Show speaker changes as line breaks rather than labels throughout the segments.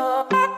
Hello,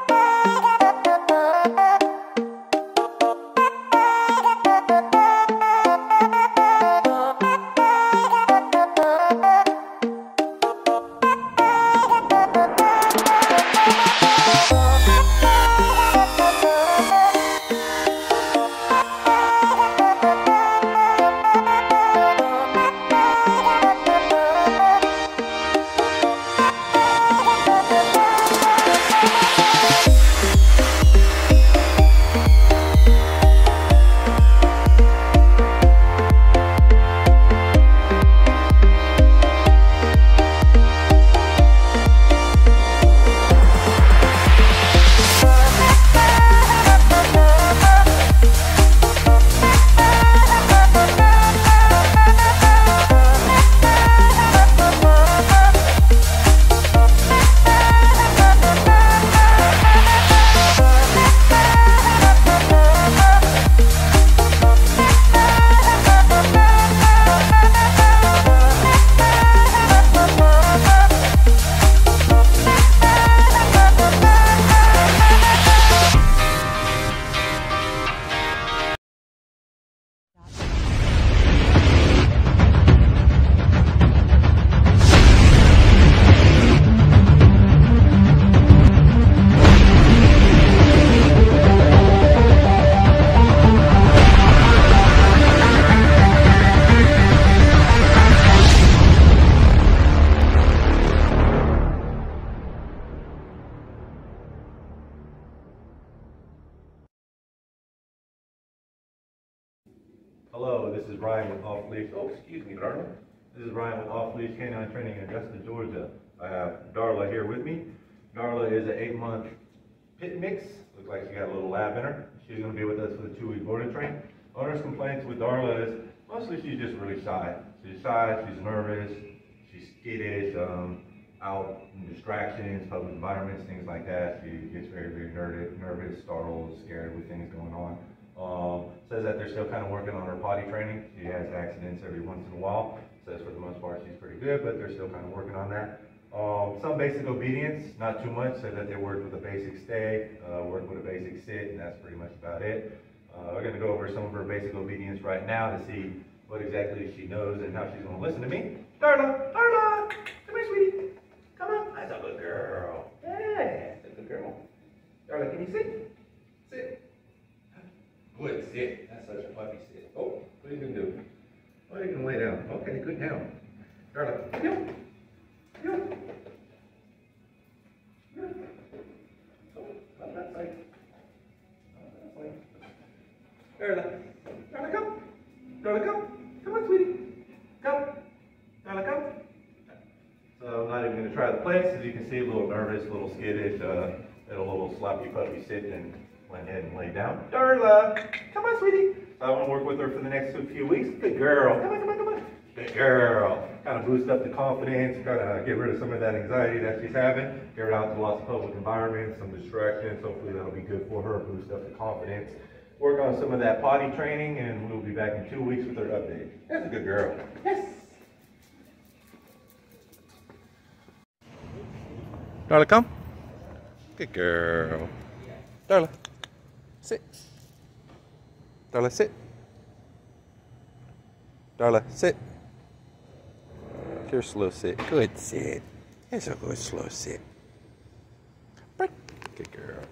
this is Ryan with Off Leash. Oh, excuse me, Darla. This is Ryan with Off Leash Canine Training in Augusta, Georgia. I have Darla here with me. Darla is an eight-month pit mix. Looks like she got a little lab in her. She's going to be with us for the two-week border train. Owner's complaints with Darla is mostly she's just really shy. She's shy, she's nervous, she's skittish, um, out in distractions, public environments, things like that. She gets very, very nervous, nervous, startled, scared with things going on. Um, says that they're still kind of working on her potty training. She has accidents every once in a while. Says for the most part she's pretty good, but they're still kind of working on that. Um, some basic obedience, not too much. Said that they worked with a basic stay, uh, worked with a basic sit, and that's pretty much about it. Uh, we're going to go over some of her basic obedience right now to see what exactly she knows and how she's going to listen to me. Darla, Darla, come here, sweetie. Come on. That's a good girl. Yeah, that's a good girl. Darla, can you sit? Sit. Good sit. That's such a puppy sit. Oh, what are you going to do? Oh, you're going to lay down. Okay, good now. Darla, here. Come here. Oh, that side. That side. Come. Come. Come on, sweetie. Come. Come. So I'm not even going to try the place. As you can see, a little nervous, a little skittish, uh, did a little sloppy puppy sitting. and went ahead and laid down. Darla, come on, sweetie. I want to work with her for the next few weeks. Good girl. Come on, come on, come on. Good girl. Kind of boost up the confidence, kind of get rid of some of that anxiety that she's having, get her out to lots of public environments, some distractions. Hopefully that'll be good for her, boost up the confidence. Work on some of that potty training, and we'll be back in two weeks with her update. That's a good girl. Yes. Darla, come. Good girl. Darla, sit. Darla, sit. Darla, sit. Here's slow sit. Good sit. Here's a good slow sit. Break. Good girl.